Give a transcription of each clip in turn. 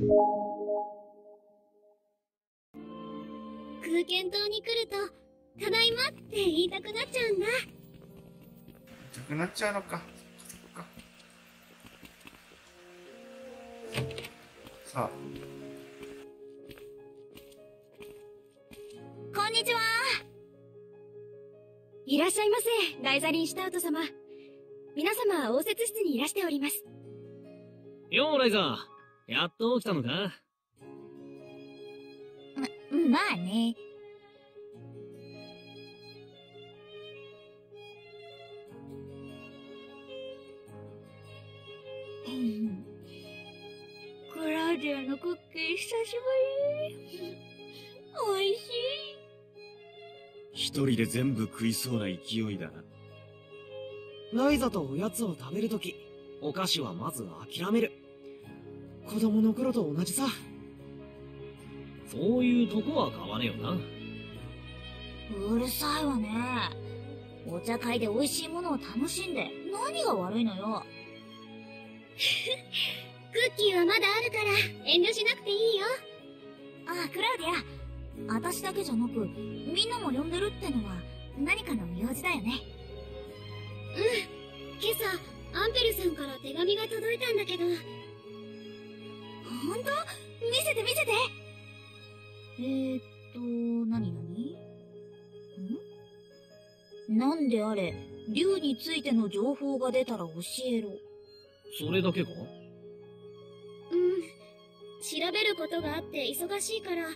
空間島に来ると、ただいまって言いたくなっちゃうんだ。痛くなっちゃうのか。そっか。さあ、こんにちは。いらっしゃいませ、ライザリン・シュタウト様。皆様、応接室にいらしております。よーライザー。やっと起きたのか？まあね。うんクラウディアのクッキー久しぶり。美味しい。一人で全部食いそうな勢いだな。ライザとおやつを食べるとき、お菓子はまず諦める。子供の頃と同じさ。そういうとこは変われよな。うるさいわね。お茶会で美味しいものを楽しんで何が悪いのよ。クッキーはまだあるから遠慮しなくていいよ。あ、クラウディア。私だけじゃなく、みんなも呼んでるってのは何かの用事だよね。うん。今朝、アンペルさんから手紙が届いたんだけど。ほんと見せて見せてえー、っと、なになにん？なんであれ、竜についての情報が出たら教えろ。それだけか？うん。調べることがあって忙しいから、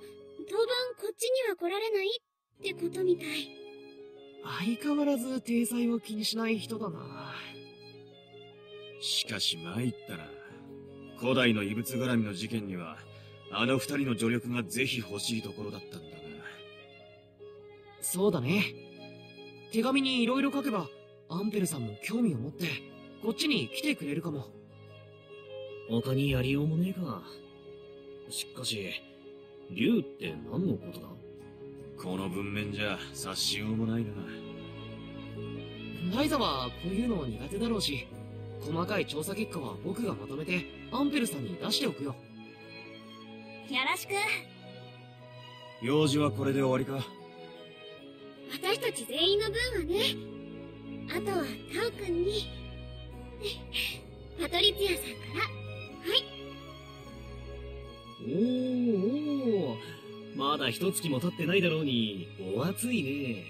当分こっちには来られないってことみたい。相変わらず体裁を気にしない人だな。しかし参ったな。古代の異物絡みの事件には、あの二人の助力がぜひ欲しいところだったんだが。そうだね。手紙に色々書けば、アンペルさんも興味を持って、こっちに来てくれるかも。他にやりようもねえか。しかし、竜って何のことだ？この文面じゃ察しようもないな。ライザはこういうの苦手だろうし、細かい調査結果は僕がまとめて、アンペルさんに出しておくよ。よろしく。用事はこれで終わりか私たち全員の分はね。あとはタオくんに。パトリツィアさんから。はい。おーおーまだ一月も経ってないだろうに、お熱いね。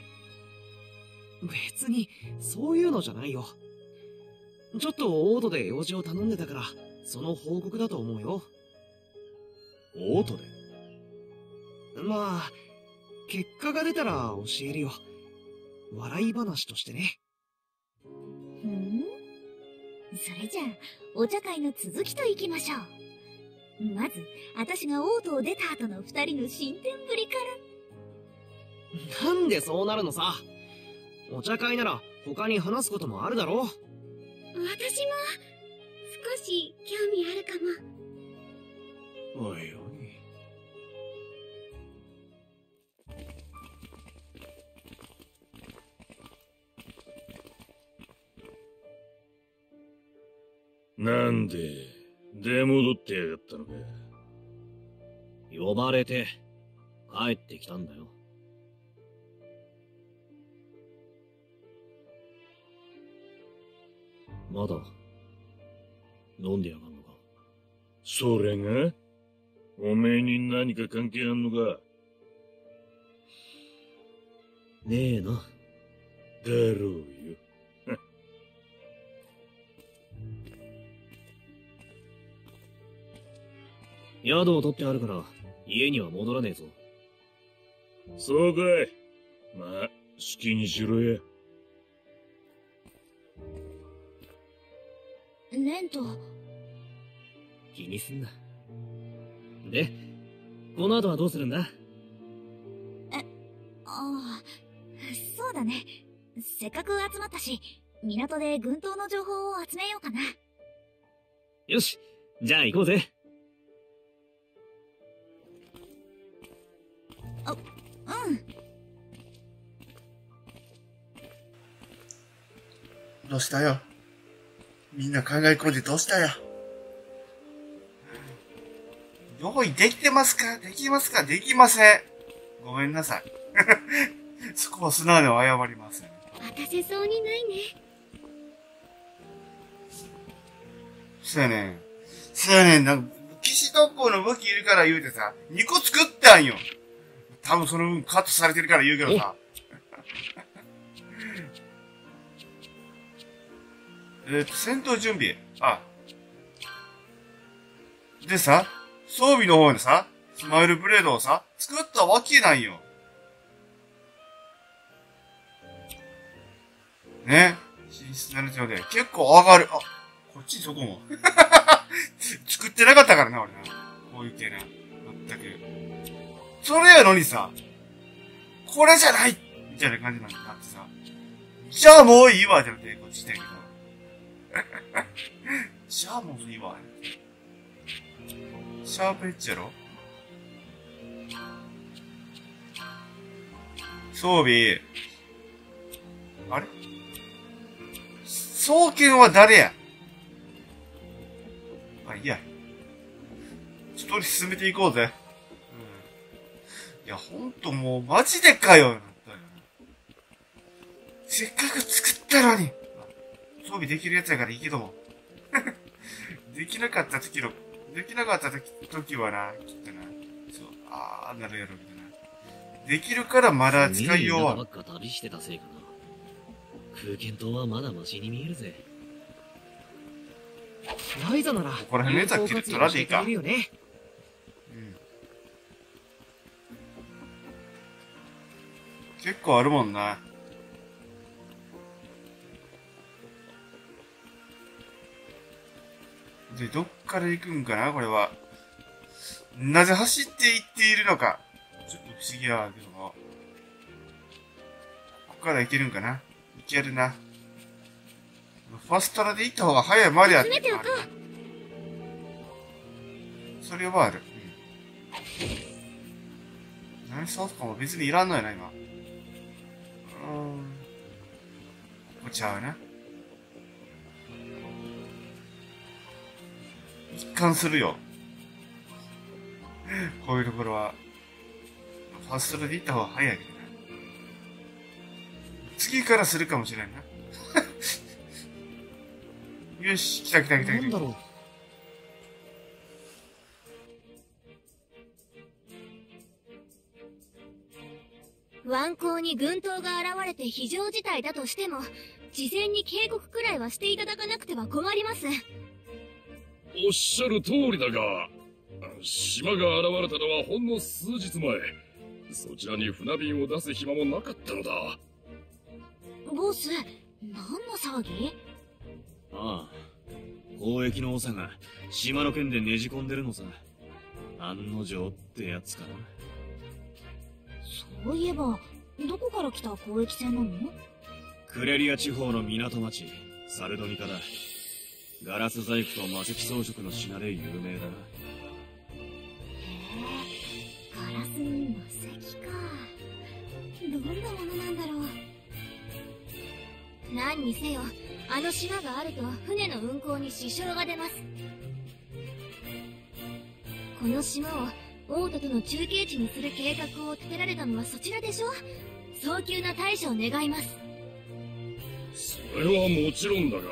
別に、そういうのじゃないよ。ちょっとオートで用事を頼んでたから、その報告だと思うよ。オートで？まあ、結果が出たら教えるよ。笑い話としてね。ふんそれじゃあ、お茶会の続きといきましょう。まず、私が王都を出た後の二人の進展ぶりから。なんでそうなるのさ？お茶会なら他に話すこともあるだろ私も、少し興味あるかも。おいおい。なんで、出戻ってやがったのか。呼ばれて、帰ってきたんだよ。まだ、飲んでやがんのか。それが？おめえに何か関係あんのか？ねえな。だろうよ。宿を取ってあるから、家には戻らねえぞ。そうかい。まあ、好きにしろや。レント、気にすんな。で、この後はどうするんだ？ああ、そうだね。せっかく集まったし、港で軍刀の情報を集めようかな。よしじゃあ行こうぜうん。どうしたよ？みんな考え込んでどうしたよ？用意できてますか？できますか？できません。ごめんなさい。そこは素直に謝ります。渡せそうにないね。そうやねん。そうやねん。なんか、騎士特攻の武器いるから言うてさ、2個作ったんよ。多分その分カットされてるから言うけどさ。え？っと、戦闘準備。あ。でさ、装備の方でさ、スマイルブレードをさ、作ったわけなんよ。ね。進出7丁で、結構上がる。あ、こっちそこも。作ってなかったからな、俺な。こういう系な。全く。それやのにさ、これじゃないみたいな感じなんだなってさ。じゃあもういいわ、じゃなくて、こっちだけど。じゃあもういいわ。シャープエッジやろ？装備。あれ？双剣は誰や？あ、いいや。一人進めていこうぜ。うん。いや、ほんともう、マジでかよせっかく作ったのに。装備できるやつやからいいけども。できなかった時の、できなかった時時はな、きっとな。そう、あー、なるやろ、みたいな。できるからまだ使いようはば。っか旅してたせいかな。空間島はまだマシに見えるぜ。ライザなら、ここら辺のやつは切り取らんでいいか。うん。結構あるもんな。で、どっから行くんかなこれは。なぜ走って行っているのか。ちょっと不思議やけども。ここから行けるんかな行けるな。ファストラで行った方が早いまでやって詰めておこそれはある。うん。何そうとかも別にいらんのやな、今。うーん。ここちゃうな。一貫するよ。こういうところは。ファストラで行った方が早いけどな。次からするかもしれんな。よし、来た来た来た来た。なんだろう。湾口に軍刀が現れて非常事態だとしても、事前に警告くらいはしていただかなくては困ります。おっしゃる通りだが、島が現れたのはほんの数日前。そちらに船便を出す暇もなかったのだ。ボス、何の騒ぎ？ああ。交易の長が島の剣でねじ込んでるのさ。案の定ってやつかな。そういえば、どこから来た交易船なの？クレリア地方の港町、サルドニカだ。ガラス細工と魔石装飾の品で有名だな。へえ、ガラスに魔石か。どんなものなんだろう。何にせよ、あの島があると船の運航に支障が出ます。この島をオートとの中継地にする計画を立てられたのはそちらでしょ早急な対処を願います。それはもちろんだが、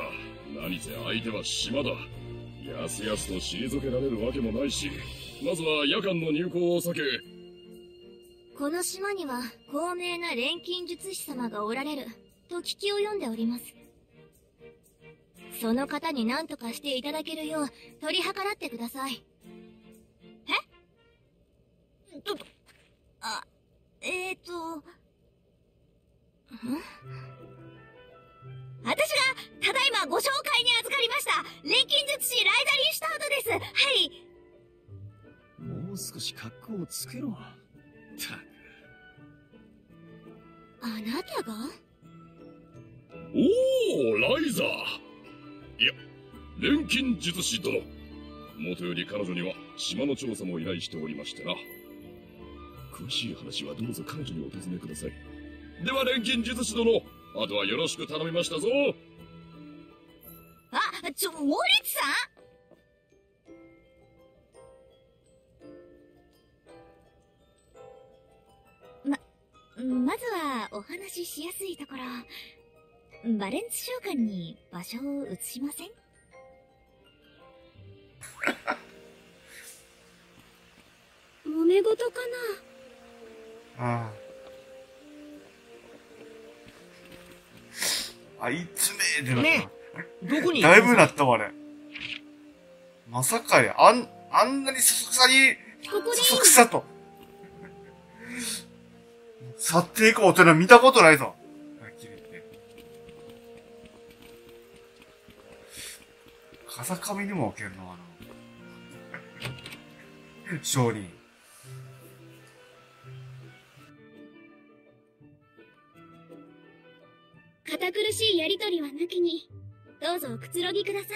何せ相手は島だ。やすやすと退けられるわけもないし、まずは夜間の入港を避け、この島には高名な錬金術師様がおられると聞き及んでおります。その方に何とかしていただけるよう取り計らってください。え？と、と、あ、えーと、ん？私が、ただいまご紹介に預かりました、錬金術師ライザリー・シュタートです。はい。もう少し格好をつけろ。たく。あなたが？おお、ライザーいや、錬金術師殿。もとより彼女には島の調査も依頼しておりましてな。詳しい話はどうぞ彼女にお尋ねください。では錬金術師殿、あとはよろしく頼みましたぞ。あちょウォレツさん？ままずはお話ししやすいところ、バレンツ商館に場所を移しません？揉め事かな？ああ。あいつめーってなった。ねどこにだいぶなったわ、あれ。まさかや、あん、あんなにそそくさに、なここそそくさと。去っていく大人見たことないぞ。風上にも置けるの、あの、商人。堅苦しいやりとりは抜きに、どうぞおくつろぎください。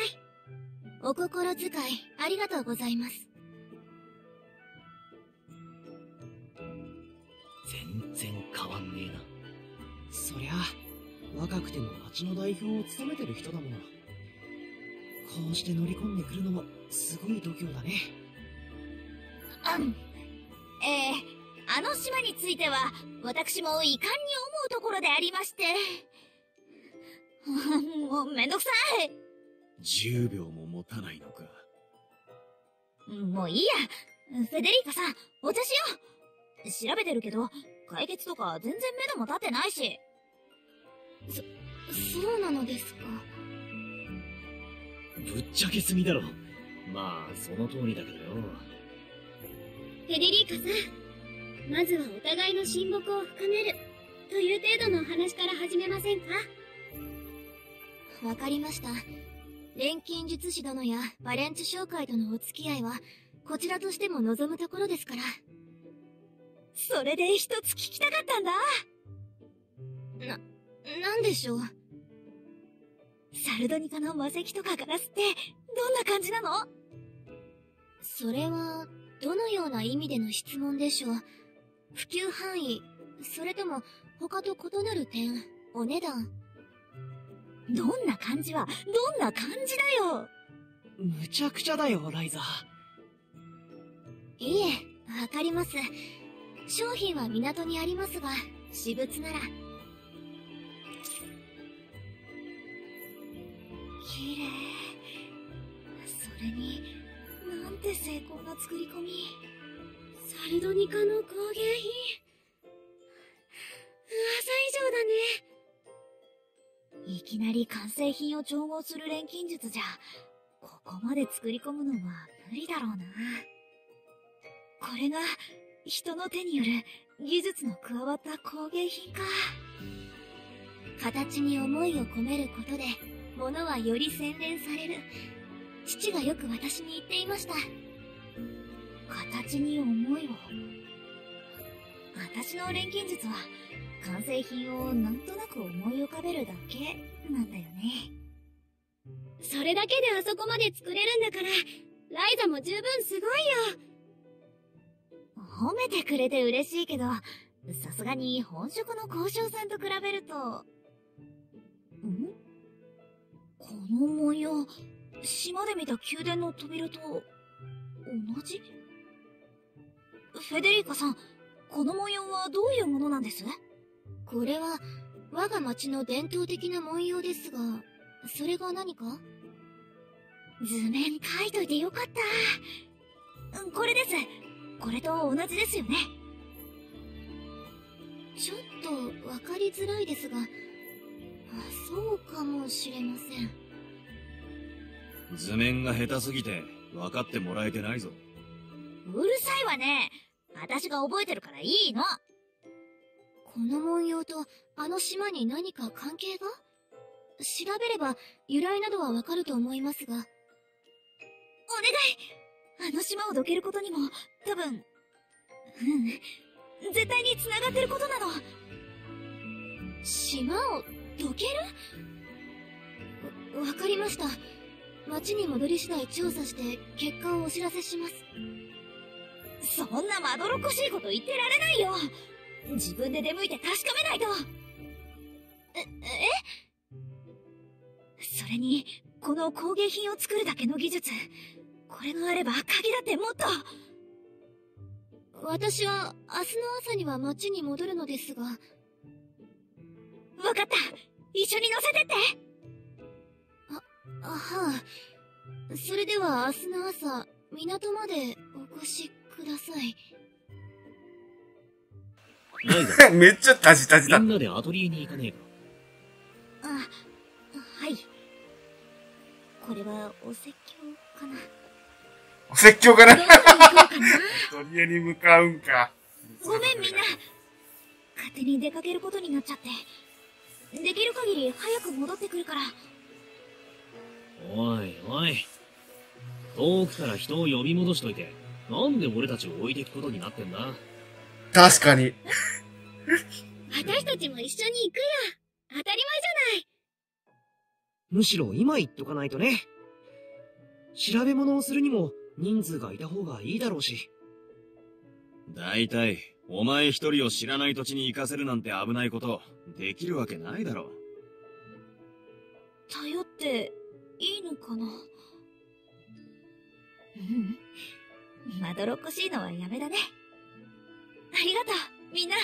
お心遣い、ありがとうございます。全然変わんねえな。そりゃ、若くても町の代表を務めてる人だもの。こうして乗り込んでくるのも、すごい度胸だね。あん。えー、あの島については、私も遺憾に思うところでありまして。もうめんどくさい10秒も持たないのか。もういいや。フェデリーカさん、お茶しよう。調べてるけど、解決とか全然目処も立ってないし。そ、そうなのですか？ぶっちゃけすぎだろ。まあ、その通りだけどよ。フェデリーカさん、まずはお互いの親睦を深める、という程度のお話から始めませんか？わかりました。錬金術師殿やバレンツ商会とのお付き合いは、こちらとしても望むところですから。それで一つ聞きたかったんだ。な、なんでしょう。サルドニカの魔石とかガラスって、どんな感じなの？それは、どのような意味での質問でしょう？普及範囲、それとも他と異なる点、お値段？どんな感じは、どんな感じだよむちゃくちゃだよ、ライザ。いえ、わかります。商品は港にありますが、私物なら。綺麗。それに、なんて精巧な作り込み。サルドニカの工芸品。噂以上だね。いきなり完成品を調合する錬金術じゃ、ここまで作り込むのは無理だろうな。これが、人の手による技術の加わった工芸品か。形に思いを込めることで、物はより洗練される。父がよく私に言っていました。形に思いを。私の錬金術は、完成品をなんとなく思い浮かべるだけなんだよね。それだけであそこまで作れるんだから、ライザも十分すごいよ。褒めてくれて嬉しいけど、さすがに本職の交渉さんと比べると、ん？この模様、島で見た宮殿の扉と、同じ？フェデリーカさん、この模様はどういうものなんです？これは、我が町の伝統的な文様ですが、それが何か？図面書いといてよかった。うんこれです。これと同じですよね。ちょっとわかりづらいですが、あそうかもしれません。図面が下手すぎて分かってもらえてないぞ。うるさいわね。私が覚えてるからいいの。この文様とあの島に何か関係が？調べれば由来などはわかると思いますが。お願いあの島をどけることにも、多分、うん、絶対に繋がってることなの。島をどける？わ、わかりました。町に戻り次第調査して結果をお知らせします。そんなまどろっこしいこと言ってられないよ自分で出向いて確かめないとえ、え？それに、この工芸品を作るだけの技術、これがあれば鍵だってもっと私は明日の朝には町に戻るのですが、わかった。一緒に乗せてって。あ、あはあ。それでは明日の朝、港までお越しください。ライザ、めっちゃタジタジだみん。なでアトリエに行かねえか。あ、はい。これはお説教かな。お説教かな？どこに行こうかな？とりあえに向かうんか。ごめんみんな。勝手に出かけることになっちゃって。できる限り早く戻ってくるから。おいおい。遠くから人を呼び戻しといて、なんで俺たちを置いていくことになってんだ？確かに。私たちも一緒に行くよ。当たり前じゃない。むしろ今言っとかないとね。調べ物をするにも人数がいた方がいいだろうし。大体、お前一人を知らない土地に行かせるなんて危ないこと、できるわけないだろ。頼っていいのかな？うん。まどろっこしいのはやめだね。ありがとう、みんな。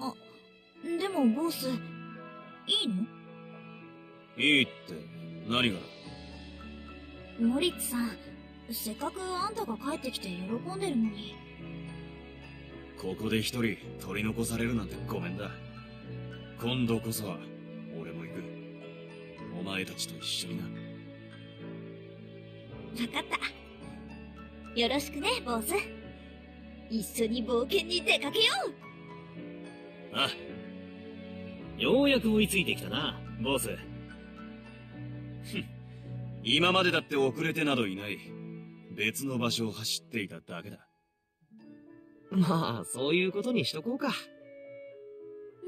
あ、でもボス、いいの？いいって、何が？モリッツさん、せっかくあんたが帰ってきて喜んでるのに。ここで一人取り残されるなんてごめんだ。今度こそは、俺も行く。お前たちと一緒にな。わかった。よろしくね、ボス。一緒に冒険に出かけようあ、ようやく追いついてきたな、ボス。今までだって遅れてなどいない。別の場所を走っていただけだ。まあ、そういうことにしとこうか。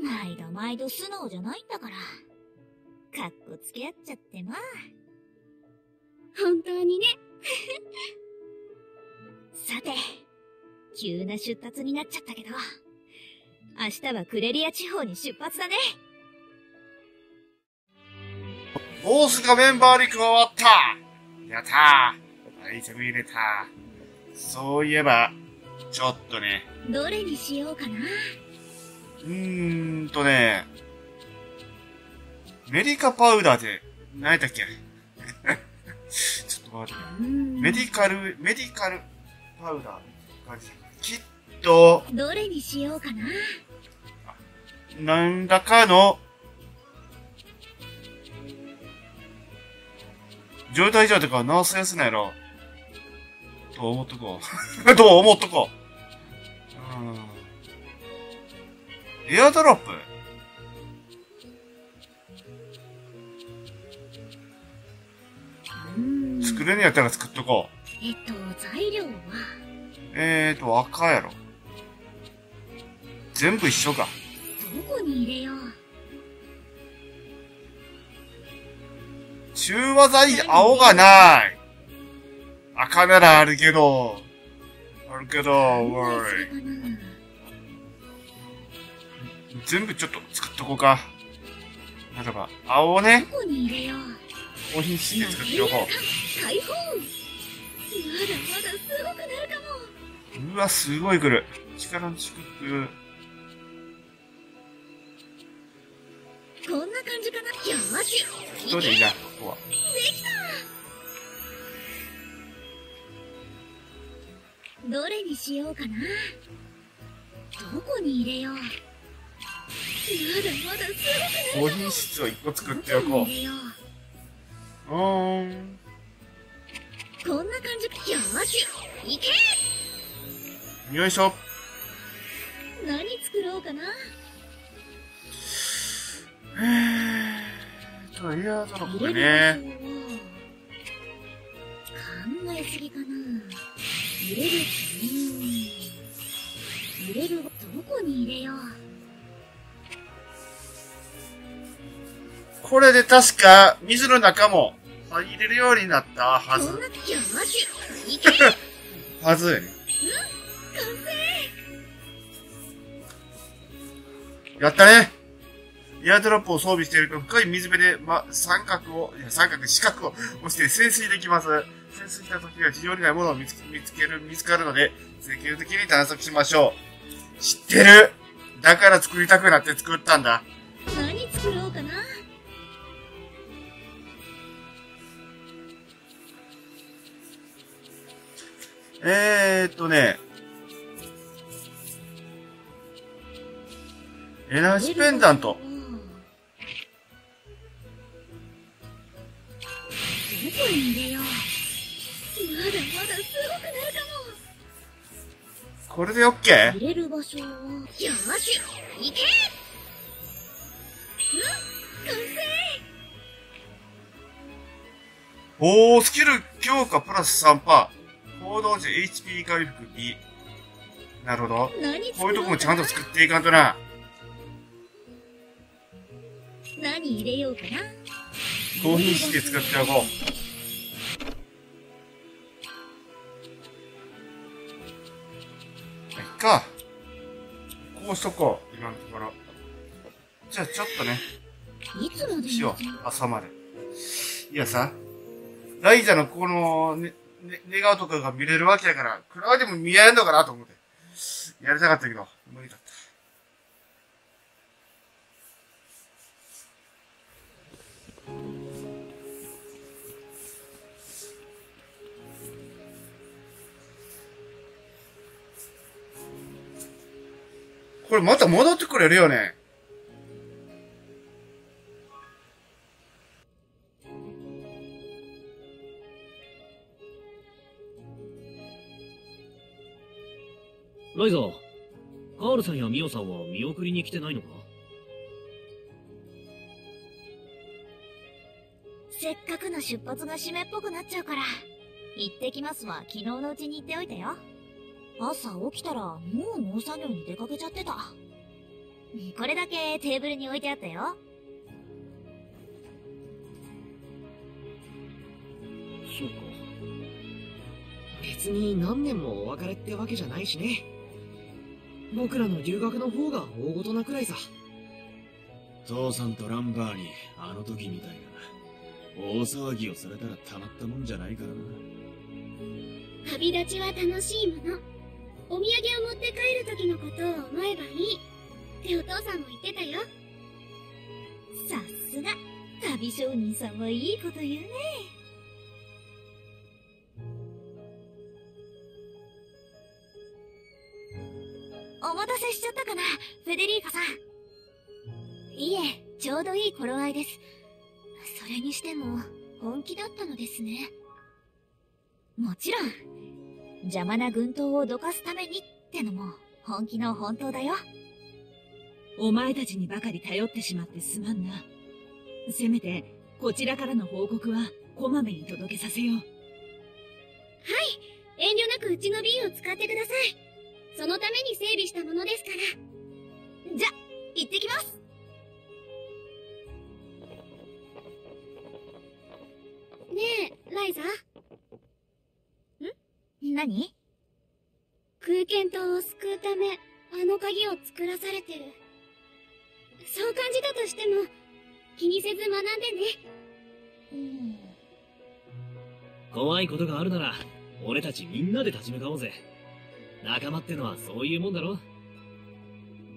毎度毎度素直じゃないんだから。かっこつけ合っちゃってまあ。本当にね。さて、急な出立になっちゃったけど、明日はクレリア地方に出発だね。ボースがメンバーに加わった。やったー。アイテム入れたそういえば、ちょっとね、どれにしようかな。うーんとね、メディカパウダーで、何やったっけ？メディカル、メディカルパウダー感じ。きっと、どれにしようかな。何らかの、状態異常とか直すやつなんやろ。と思っとこう。と思っとこう。うん。エアドロップ作れんのやったら作っとこう。えっと、材料は、えーと、赤やろ。全部一緒か。どこに入れよう。中和剤青がない。赤ならあるけど。あるけど、おい。全部ちょっと作っとこうか。ならば、青をね、どこに入れよう。高品質で作っておこ。う。うわ、すごい来る。力の祝福。こんな感じかな。よし。一人でいいな、ここは。できたどれにしようかな。どこに入れよう。まだまだすごくない高品質を一個作っておごくなる。どここに入れよう。う。うーん。こんな感じ。よーし。いけよいしょ。何作ろうかな。えーと、エアドロップ入れね。考えすぎかな。入れる、うーん。入れる、どこに入れよう。これで確か、水の中も入れるようになったはずはずやね。やったねエアドロップを装備していると深い水辺で、ま、三角を、いや三角、四角を押して潜水できます。潜水した時は地上にないものを見つける、見つかるので、積極的に探索しましょう。知ってるだから作りたくなって作ったんだ。えーっとね、エナジーペンダント。これでオッケー？も入れる場所はよーし行けおー、スキル強化プラス3%。行動時 HP 回復2。なるほど。こういうとこもちゃんと作っっていかんとな。何入れようかな？高品質で作っておこう。いっか。こうしとこう、今のところ。じゃあちょっとね、いつまでしよう。朝まで。いやさ、ライザのこの、ね、ね、寝顔とかが見れるわけやから、暗いでも見えんのかなと思って。やりたかったけど、無理だった。これまた戻ってくれるよね。ライザー、カールさんやミオさんは見送りに来てないのか？せっかくの出発が締めっぽくなっちゃうから。行ってきますは昨日のうちに言っておいたよ。朝起きたらもう農作業に出かけちゃってた。これだけテーブルに置いてあったよ。そうか。別に何年もお別れってわけじゃないしね。僕らの留学の方が大ごとなくらいさ。父さんとランバーにあの時みたいな大騒ぎをされたらたまったもんじゃないからな。旅立ちは楽しいもの。お土産を持って帰る時のことを思えばいい。ってお父さんも言ってたよ。さすが、旅商人さんはいいこと言うね。たせしちゃったかな、フェデリーカさん。いえ、ちょうどいい頃合いです。それにしても、本気だったのですね。もちろん、邪魔な軍刀をどかすためにってのも、本気の本当だよ。お前たちにばかり頼ってしまってすまんな。せめて、こちらからの報告は、こまめに届けさせよう。はい。遠慮なくうちの瓶を使ってください。そのために整備したものですから。じゃ、行ってきますねえ、ライザ何？空間島を救うため、あの鍵を作らされてる。そう感じたとしても、気にせず学んでね。うん。怖いことがあるなら、俺たちみんなで立ち向かおうぜ。仲間ってのはそういうもんだろ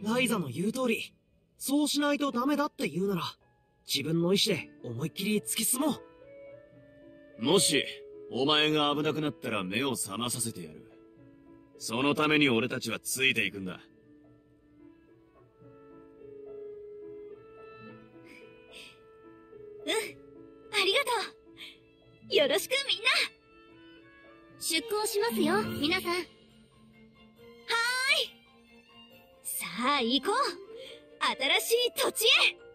ライザの言う通り、そうしないとダメだって言うなら、自分の意志で思いっきり突き進もう。もし、お前が危なくなったら目を覚まさせてやる。そのために俺たちはついていくんだ。ありがとうよろしくみんな出航しますよ、皆さん。さあ行こう。新しい土地へ。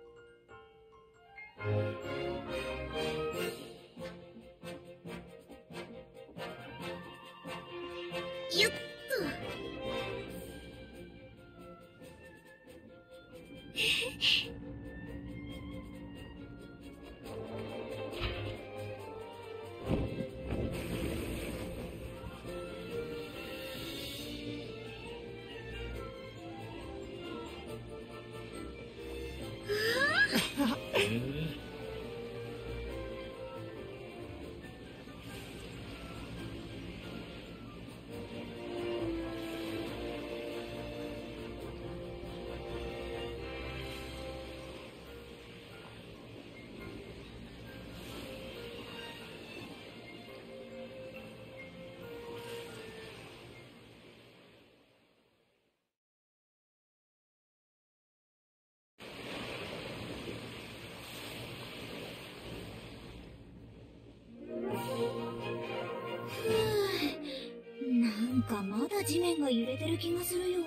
かまだ地面が揺れてる気がするよ。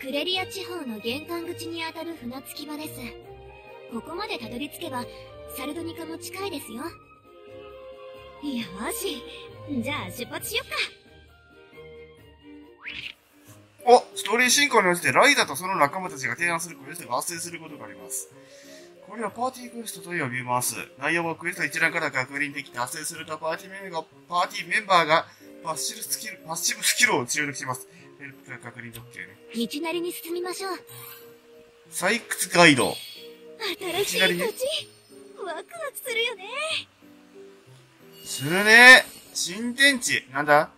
クレリア地方の玄関口にあたる船着き場です。ここまでたどり着けば、サルドニカも近いですよ。よし。じゃあ出発しよっか。おストーリー進行に応じてライダーとその仲間たちが提案するクエストが発生することがあります。これはパーティークエストと呼びます。内容はクエスト一覧から確認できて発生するとパーティーメンバーが、パッシブスキル、パッシブスキルを注力します。ヘルプが確認で OK ね。道なりに進みましょう。採掘ガイド。新しい土地、ワクワクするよね。するね。新天地。なんだ？